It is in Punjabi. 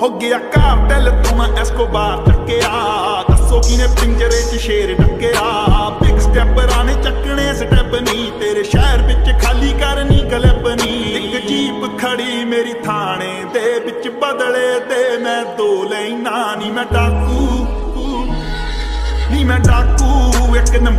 ਹੋ ਗਿਆ ਕਾਰ ਦਿਲ ਤੋਂ ਮੈਂ ਐਸਕੋਬਾਰ ਟੱਕਿਆ ਦੱਸੋ ਕਿਨੇ ਪਿੰਜਰੇ 'ਚ ਸ਼ੇਰ ਟੱਕਿਆ ਬਿਗ ਸਟੈਪਰਾਂ ਨੇ ਚੱਕਣੇ ਸਟੈਪ ਨਹੀਂ ਤੇਰੇ ਸ਼ਹਿਰ ਵਿੱਚ, ਖਾਲੀ ਕਰਨੀ ਗਲਪ ਨਹੀਂ ਇੱਕ ਜੀਪ ਖੜੀ ਮੇਰੀ ਥਾਣੇ ਦੇ ਵਿੱਚ, ਬਦਲੇ ਤੇ ਮੈਂ ਦੋ ਲੈਣਾ ਨਹੀਂ ਮੈਂ ਡਾਕੂ ਨਹੀਂ ਮੈਂ ਡਾਕੂ, ਇੱਕ ਨੰਬਰ